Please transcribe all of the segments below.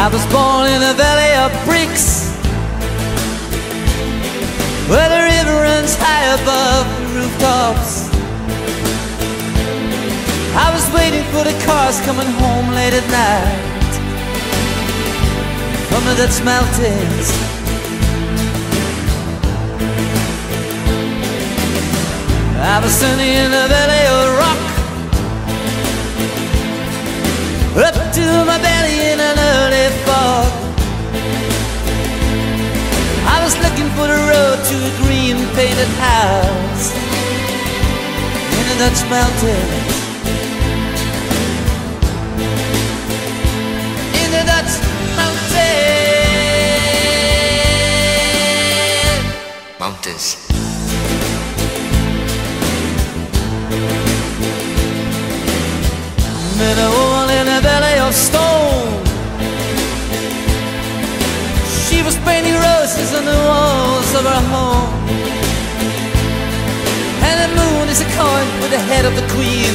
I was born in a valley of bricks Where the river runs high above the rooftops. I was waiting for the cars coming home late at night From the Dutch mountains. I was standing in a valley to a green painted house. In the Dutch mountains home. And the moon is a coin with the head of the queen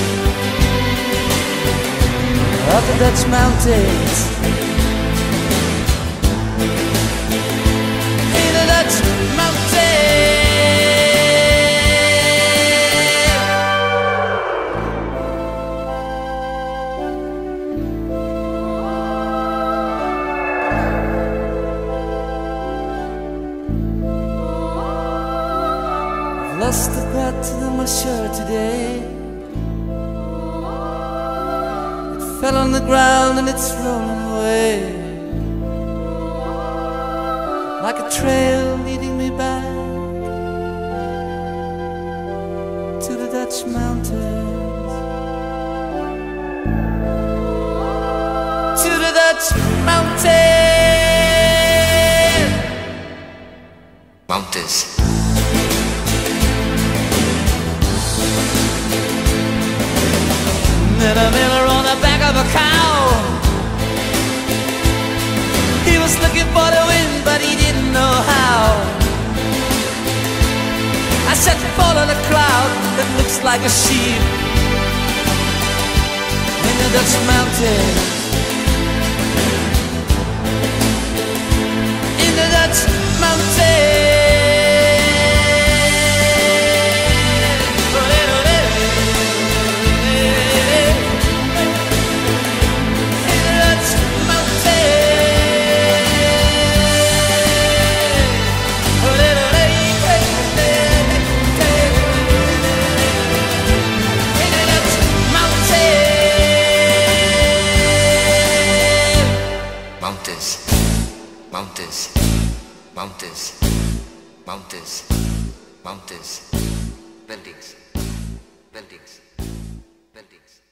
of the Dutch mountains. Lost the button on my shirt today. It fell on the ground and it's rolling away. Like a trail leading me back to the Dutch mountains. To the Dutch mountains. Mountains. Met a miller on the back of a cow. He was looking for the wind, but he didn't know how. I said, on a cloud that looks like a sheep in the Dutch mountains. In the Dutch Mountains. Mountains. Mountains. Mountains. Mountains. Buildings. Buildings. Buildings.